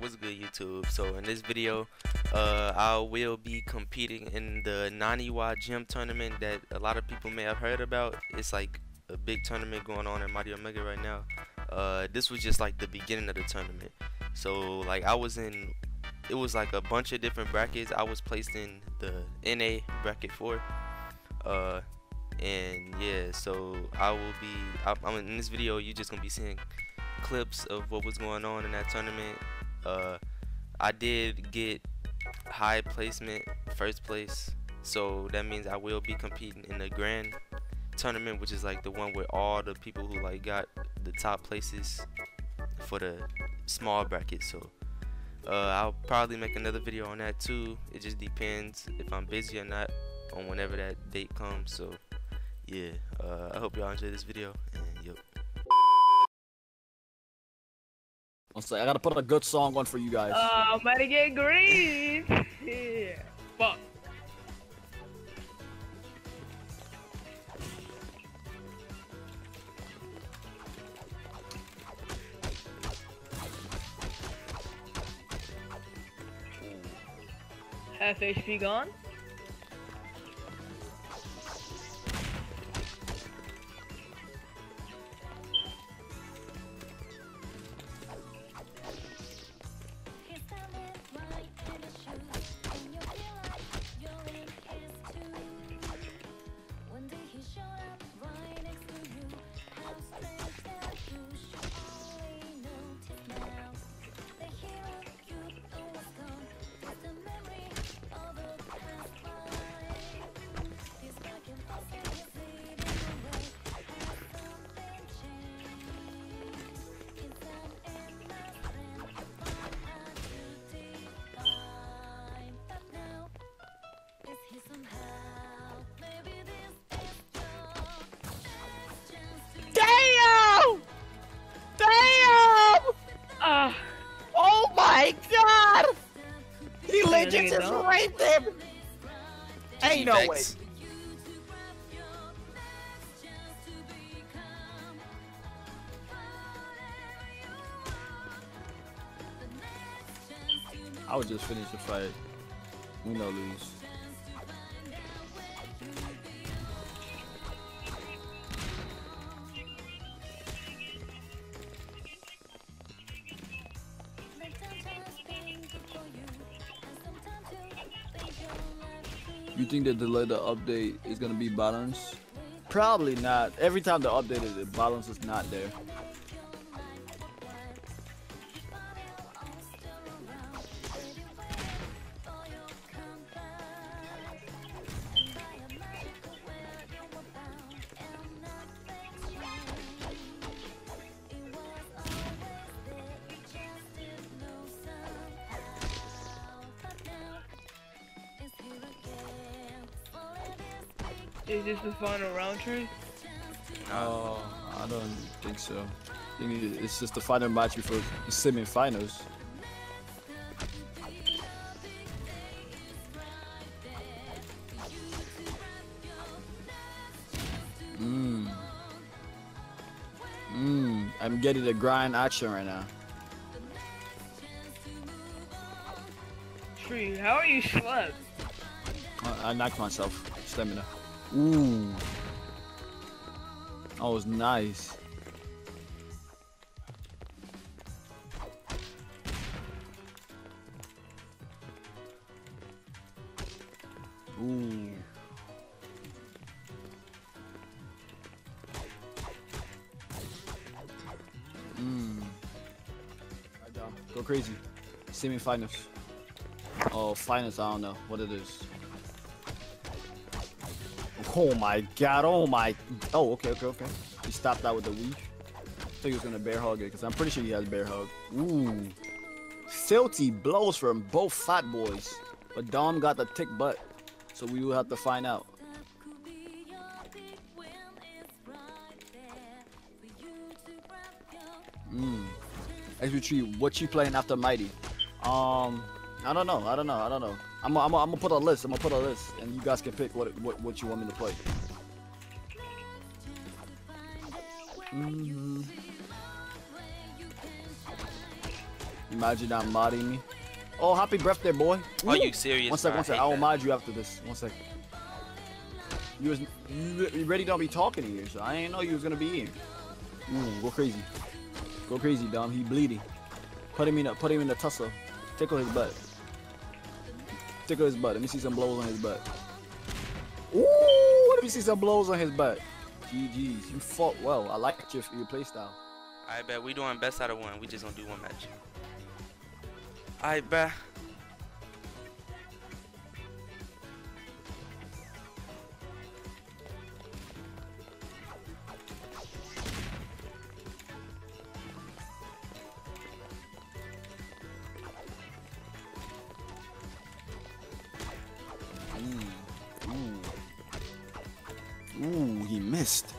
what's good YouTube? So in this video, uh, I will be competing in the Naniwa Gym tournament that a lot of people may have heard about. It's like a big tournament going on in Mighty Omega right now. Uh, this was just like the beginning of the tournament. So like I was in, it was like a bunch of different brackets. I was placed in the NA bracket four. Uh, and yeah, so I will be. I, I'm in this video. you're just gonna be seeing clips of what was going on in that tournament. Uh, I did get high placement, first place, so that means I will be competing in the grand tournament, which is like the one where all the people who like got the top places for the small bracket. So uh, I'll probably make another video on that too. It just depends if I'm busy or not on whenever that date comes. So yeah, uh, I hope y'all enjoy this video and yep. I'll say I gotta put a good song on for you guys. Oh, I'm about to get green. yeah. Fuck. Half HP gone. He Look at legit it, just though. raped him! Ain't no way. I would just finish the fight. We no lose. You think the delay the update is gonna be balanced? Probably not. Every time the update is, the balance is not there. Is this the final round tree? Oh, uh, I don't think so. I think it's just the final match before the semi-finals. Mmm. Mmm. I'm getting the grind action right now. Tree, how are you slept? I, I knocked myself. Stamina. Ooh. That was nice. Ooh. Mm. Down. Go crazy. Semi-finals. Oh, finals. I don't know what it is. Oh my god, oh my. Oh, okay, okay, okay. He stopped that with the weak. I thought he was gonna bear hug it, because I'm pretty sure he has bear hug. Ooh. Filthy blows from both fat boys. But Dom got the tick butt. So we will have to find out. Mmm. XB3, what you playing after Mighty? Um, I don't know. I don't know. I don't know. I'm gonna I'm I'm put a list. I'm gonna put a list, and you guys can pick what what, what you want me to play. Mhm. Imagine not modding me. Oh, happy birthday, boy. Are you serious? One sec, one sec. hate I will that. mod you after this. One sec. You was you, you ready? Don't be talking here, so I didn't know you was gonna be here. Ooh, go crazy. Go crazy, Dom. He bleeding. Put him in a put him in the tussle. Tickle his butt. Tickle his butt. Let me see some blows on his butt. Ooh, let me see some blows on his butt. GG's. You fought well. I like your your play style. I bet we doing best out of one. We just gonna do one match. I bet. He missed.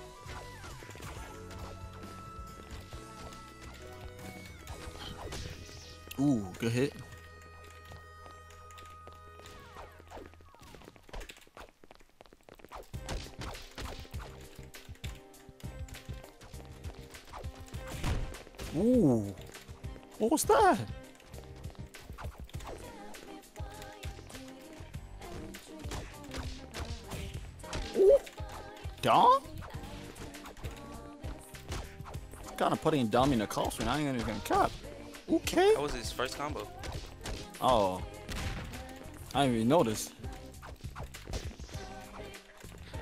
Ooh, good hit. Ooh. What was that? Dom? Kind of putting Dom in a costume. I ain't even gonna cut. Okay. That was his first combo. Oh. I didn't even notice.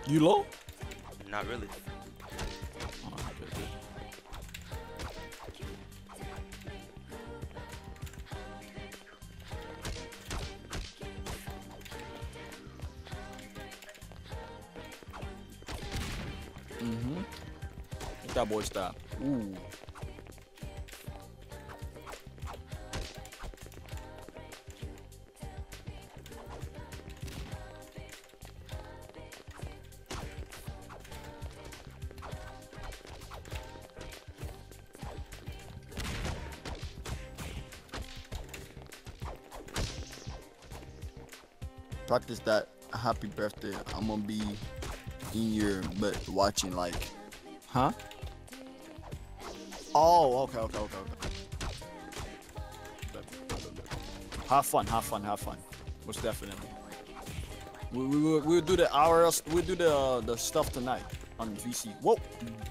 You low? Not really. Mm-hmm. Let that boy stop. Ooh. Practice that happy birthday. I'm gonna be in your but watching like Huh? Oh, okay, okay, okay, okay. Have fun, have fun, have fun. Most definitely. We we will we'll do the hour we'll do the the stuff tonight on VC. Whoa,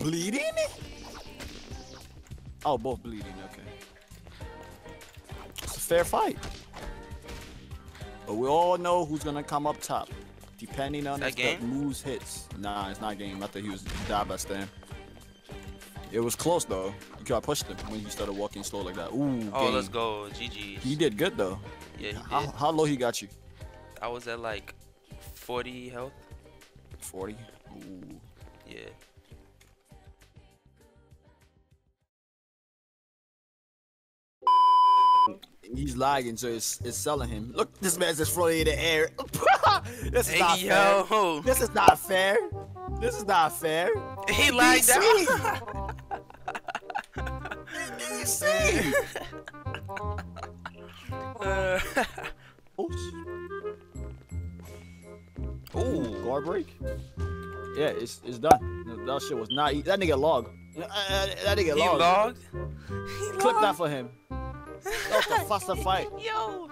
bleeding? Oh, both bleeding. Okay. It's a fair fight. But we all know who's gonna come up top, depending on That if the game? moves hits. Nah, it's not game. I thought he was dab at Stan. It was close though. You could have pushed him when he started walking slow like that. Ooh, Oh, game. let's go. GG. He did good though. Yeah, he How, how low he got you? I was at like 40 health. 40. Ooh. Yeah. He's lagging, so it's, it's selling him. Look, this man's just floating in the air. this is Hey, not fair. This is not fair. This is not fair. He lagged out. DC. Uh, oh, Ooh. guard break. Yeah, it's it's done. That shit was not. e- That nigga log. Uh, uh, That nigga He logged. He Clip that for him. That's the faster fight. Yo.